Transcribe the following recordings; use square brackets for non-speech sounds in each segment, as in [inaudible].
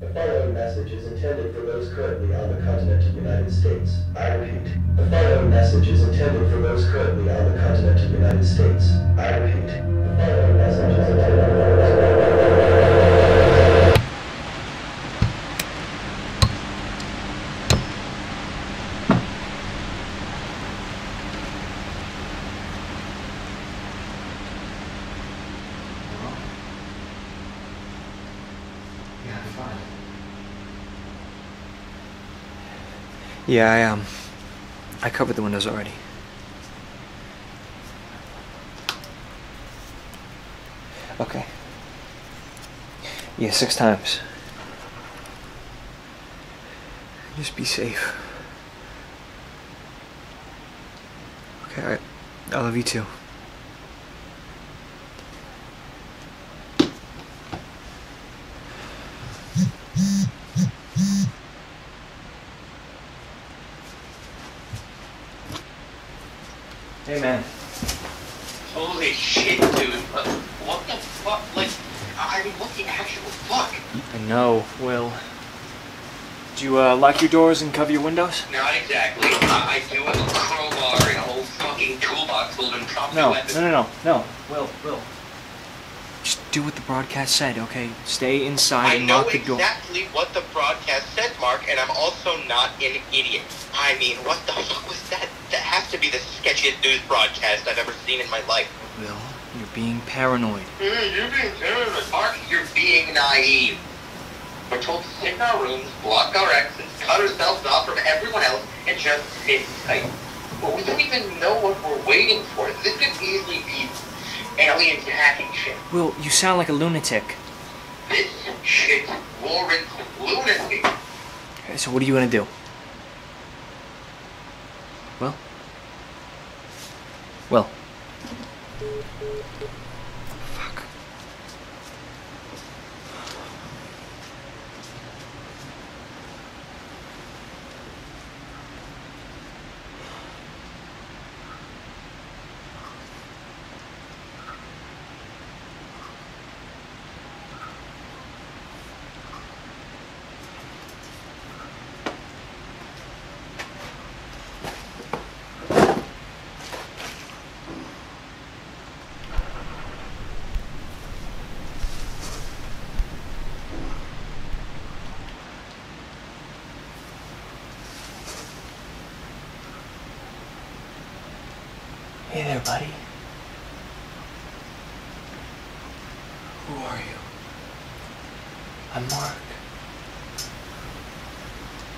The following message is intended for those currently on the continental United States. I repeat, the following message is intended for those currently on the continental United States. I repeat, the following message is intended for those currently Yeah, I'm fine. Yeah, I um I covered the windows already. Okay. Yeah, six times. Just be safe. Okay, I, I love you too. Hey man. Holy shit, dude. Uh, What the fuck? Like, I mean, what the actual fuck? I know, Will. Did you uh, lock your doors and cover your windows? Not exactly. I, I do have a crowbar and a whole fucking toolbox full of impromptu No, weapons. no, no, no, no. Will, Will. Just do what the broadcast said, okay? Stay inside I and lock the door. I know exactly what the broadcast said, Mark, and I'm also not an idiot. I mean, what the fuck was that? That has to be the sketchiest news broadcast I've ever seen in my life. Will, being paranoid. Mm, you're being paranoid, Mark. You're being naive. We're told to sit in our rooms, block our exits, cut ourselves off from everyone else, and just sit tight. But we don't even know what we're waiting for. This could easily be aliens hacking shit. Will, you sound like a lunatic. This shit warrants lunacy. Okay, so what are you gonna do? Hey there, buddy. Who are you? I'm Mark.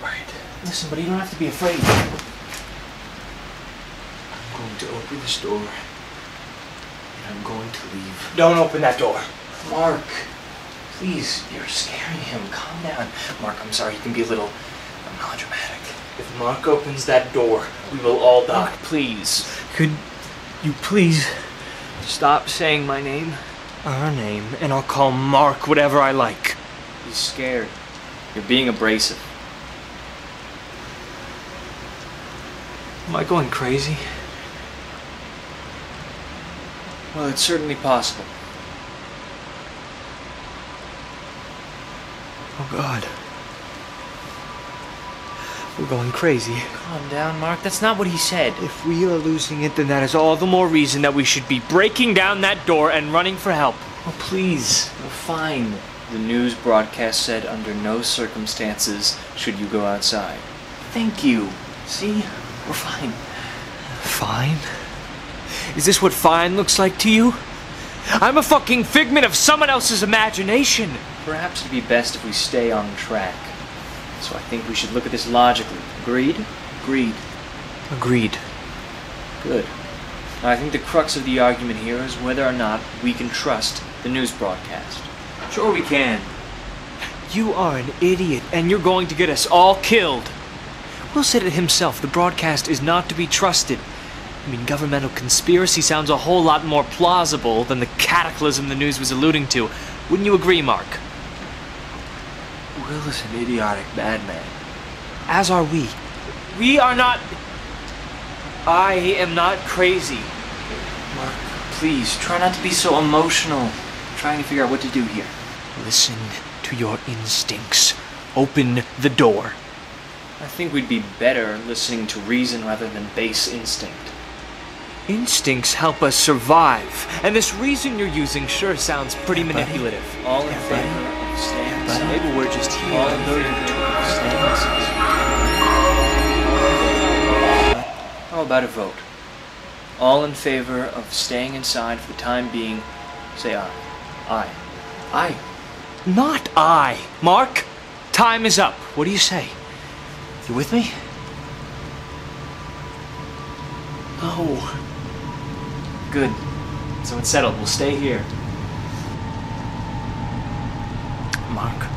Right. Listen, buddy, you don't have to be afraid. I'm going to open this door. And I'm going to leave. Don't open that door. Mark. Please, you're scaring him. Calm down. Mark, I'm sorry. You can be a little melodramatic. If Mark opens that door, we will all die. please. Could you please stop saying my name? Our name, and I'll call Mark whatever I like. He's scared. You're being abrasive. Am I going crazy? Well, it's certainly possible. Oh, God. We're going crazy. Calm down, Mark. That's not what he said. If we are losing it, then that is all the more reason that we should be breaking down that door and running for help. Oh, please. We're fine. The news broadcast said under no circumstances should you go outside. Thank you. See? We're fine. Fine? Is this what fine looks like to you? I'm a fucking figment of someone else's imagination. Perhaps it'd be best if we stay on track. So I think we should look at this logically. Agreed? Agreed. Agreed. Good. Now, I think the crux of the argument here is whether or not we can trust the news broadcast. Sure, we can. You are an idiot, and you're going to get us all killed. Will said it himself the broadcast is not to be trusted. I mean, governmental conspiracy sounds a whole lot more plausible than the cataclysm the news was alluding to. Wouldn't you agree, Mark? Will is an idiotic madman. As are we. We are not. I am not crazy. Mark, please, try not to be so emotional. I'm trying to figure out what to do here. Listen to your instincts. Open the door. I think we'd be better listening to reason rather than base instinct. Instincts help us survive, and this reason you're using sure sounds pretty manipulative. All in favor But maybe we're just here All in learning favor to of staying understand. inside. How about a vote? All in favor of staying inside for the time being, say aye. Aye. Aye. Not I. Mark, time is up. What do you say? You with me? No. Good. So it's settled. We'll stay here. Mark,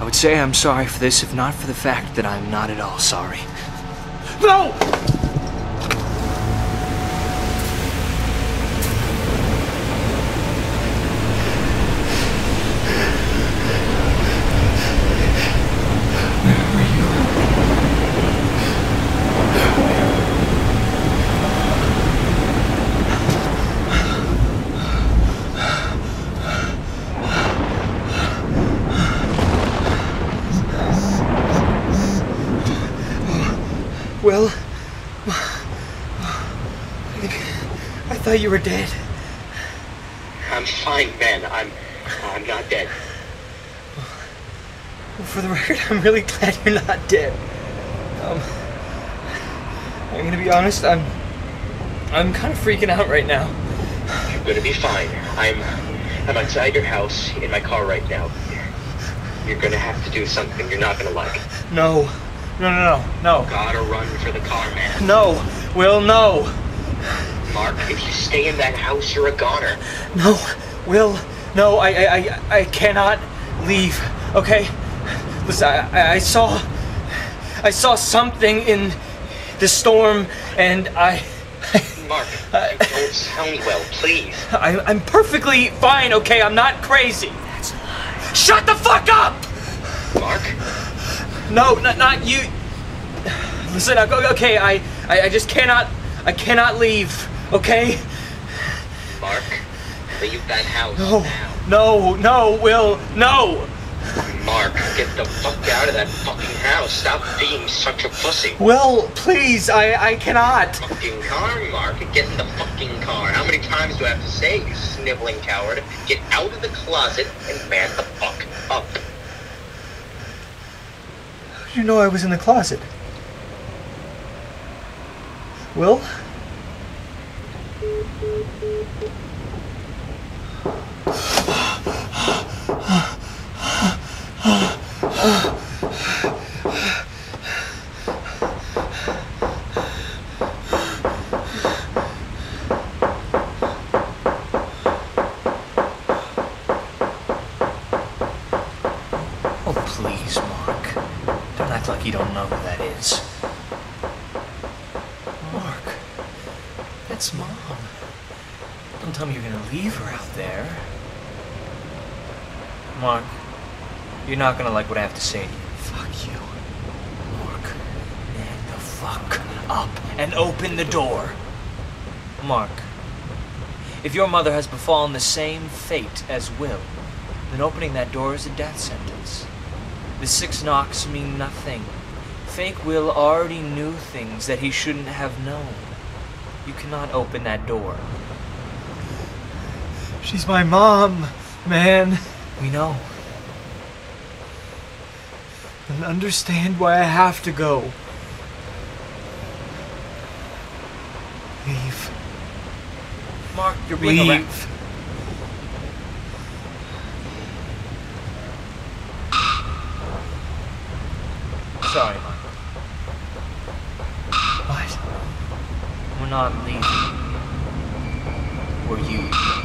I would say I'm sorry for this if not for the fact that I'm not at all sorry. No! Will, I thought you were dead. I'm fine, Ben. I'm I'm not dead. Well, for the record, I'm really glad you're not dead. Um, I'm gonna be honest. I'm, I'm kind of freaking out right now. You're gonna be fine. I'm I'm outside your house in my car right now. You're gonna have to do something you're not gonna like. No, no, no, no, no. Gotta run for the car, man. no. Will, no, Mark, if you stay in that house, you're a goner. no, Will, no. I, I, I, I cannot leave. Okay, listen. I, I, saw, I saw something in the storm, and I. Mark, don't sound well, please. [laughs] I, I'm perfectly fine, okay? I'm not crazy. That's a lie. Shut the fuck up! Mark? No, not, not you. Listen, okay, I, I, I just cannot, I cannot leave, okay? Mark, leave that house No, now. no, no, Will, no! Mark, get the fuck out of that fucking house. Stop being such a pussy. Will, please, I, I cannot. Fucking car, Mark. Get in the fucking car. How many times do I have to say, you sniveling coward? Get out of the closet and man the fuck up. How did you know I was in the closet? Will? Oh, please, Mark. Don't act like you don't know who that is. Mark, that's Mom. Don't tell me you're gonna leave her out there. Mark, you're not gonna like what I have to say to you. Fuck you. Mark, man the fuck up and open the door. Mark, if your mother has befallen the same fate as Will, then opening that door is a death sentence. The six knocks mean nothing. Fake Will already knew things that he shouldn't have known. You cannot open that door. She's my mom, man. We know. And understand why I have to go. Leave. Mark, you're being Leave. Sorry, Mark. What? We're not leaving. We're you.